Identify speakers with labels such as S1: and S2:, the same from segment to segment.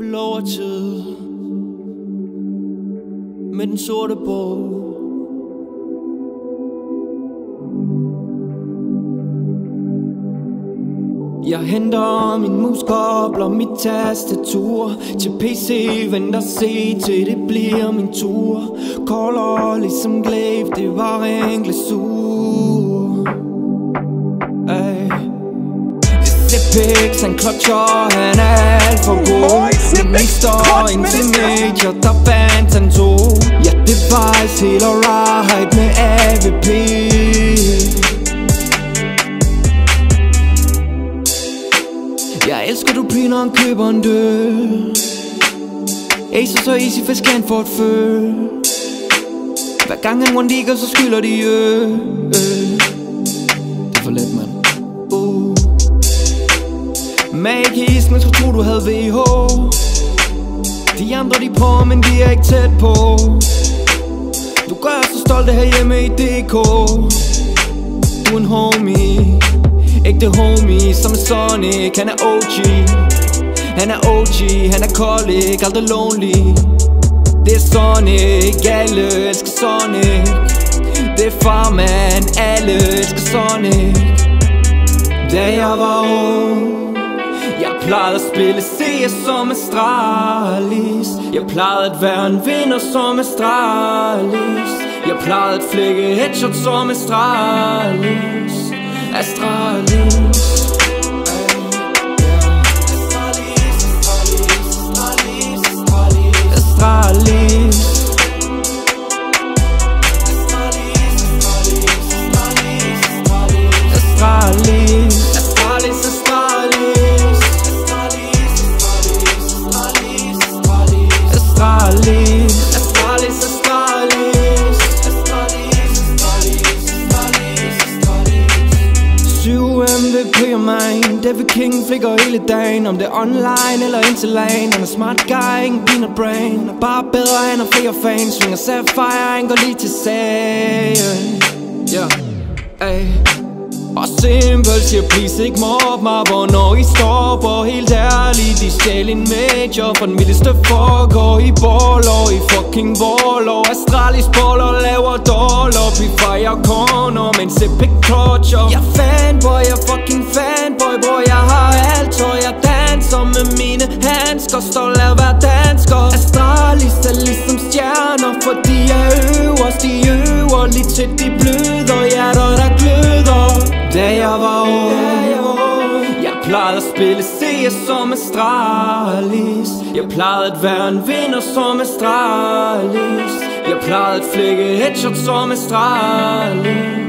S1: Dobbelt overtid Med den sorte bog Jeg henter min mus, kobler mit tastatur. Til PC, venter se til det bliver min tur. Kolder ligesom glæb, det var en glasur. Ay. Pix, han klotcher, han er alt for god. Men mister indtil medier, der fandt han to. Ja, det var helt alright med AVP Jeg elsker du bliver, når han køber en dør. Ace er så easy, for scan for et før. Hver gang han one så skylder de øh, øh. Det er for let, mand. Uh. Magisk, man skulle tro du havde VH de andre de på, men de er ikke tæt på. Du gør så stolt her hjemme i DK Du er en homie Ægte homie som er Sonic. Han er OG Han er OG, han er colic, aldrig lonely. Det er Sonic, alle elsker Sonic. Det er farman, alle elsker Sonic. Da jeg var ung jeg plejede at spille CS som Astralis. Jeg plejede at være en vinder som Astralis. Jeg plejede at flække headshots som Astralis. Astralis. Mig David King flikker hele dagen. Om det er online eller ind til lane Han er smart guy, ingen peanut brain. Han Er bare bedre, han har flere fans. Svinger Sapphire, han går lige til sagen. Ja, yeah. ay og simpelt siger please ikke mob mig Hvornår I stopper. Helt ærligt De stjæl en major For den vildeste foregår I baller I fucking baller. Astralis baller laver dollar. Vi fejrer corner Men se pick clutcher. Jeg fan, hvor jeg fucking fan danser med mine handsker af at være dansker. Astralis er ligesom stjerner For de er øverst, de øver Lige til de bløder Hjerter der gløder. Da jeg var ung Jeg plejede at spille CS som Astralis Jeg plejede at være en vinder som Astralis Jeg plejede at flække headshot som Astralis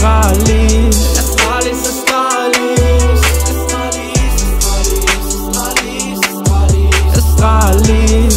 S1: Parlez Australie